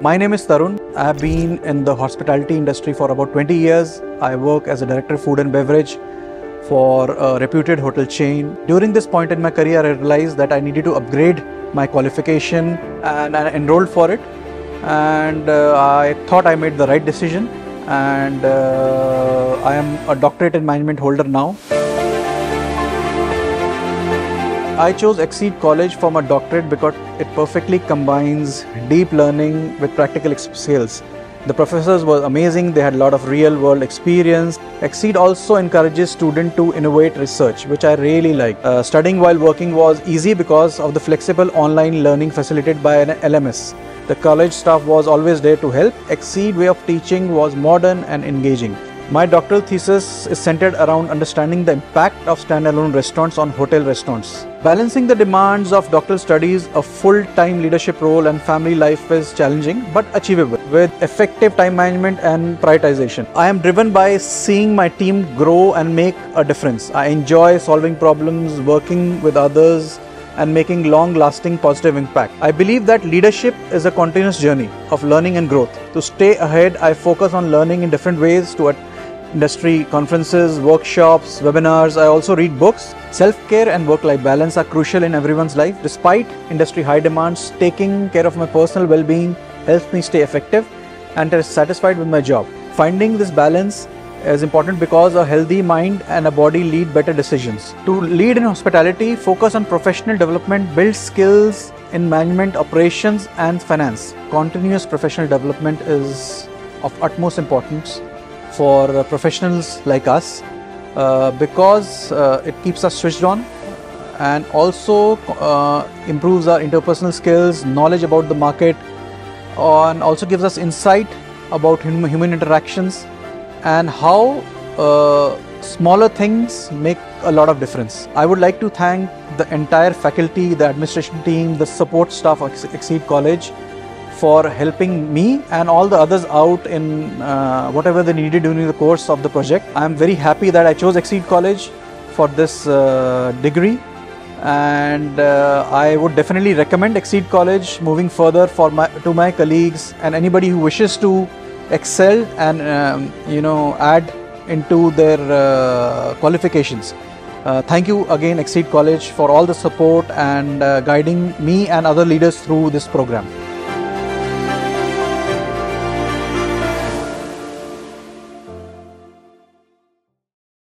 My name is Tarun. I have been in the hospitality industry for about 20 years. I work as a director of food and beverage for a reputed hotel chain. During this point in my career, I realized that I needed to upgrade my qualification and I enrolled for it. And uh, I thought I made the right decision. And uh, I am a doctorate in management holder now. I chose Exeed College for my doctorate because it perfectly combines deep learning with practical skills. The professors were amazing, they had a lot of real world experience. Exeed also encourages students to innovate research, which I really like. Uh, studying while working was easy because of the flexible online learning facilitated by an LMS. The college staff was always there to help. Exeed way of teaching was modern and engaging. My doctoral thesis is centered around understanding the impact of standalone restaurants on hotel restaurants. Balancing the demands of doctoral studies, a full time leadership role, and family life is challenging but achievable with effective time management and prioritization. I am driven by seeing my team grow and make a difference. I enjoy solving problems, working with others, and making long lasting positive impact. I believe that leadership is a continuous journey of learning and growth. To stay ahead, I focus on learning in different ways to industry conferences, workshops, webinars. I also read books. Self care and work life balance are crucial in everyone's life. Despite industry high demands, taking care of my personal well being helps me stay effective and satisfied with my job. Finding this balance is important because a healthy mind and a body lead better decisions. To lead in hospitality, focus on professional development, build skills in management, operations, and finance. Continuous professional development is of utmost importance for uh, professionals like us uh, because uh, it keeps us switched on and also improves our interpersonal skills, knowledge about the market, and also gives us insight about human interactions and how uh, smaller things make a lot of difference. I would like to thank the entire faculty, the administration team, the support staff of Exeed College for helping me and all the others out in uh, whatever they needed during the course of the project. I'm very happy that I chose Exeed College for this uh, degree and uh, I would definitely recommend Exeed College moving further for my to my colleagues and anybody who wishes to excel and um, you know add into their uh, qualifications. Uh, thank you again Exeed College for all the support and uh, guiding me and other leaders through this program.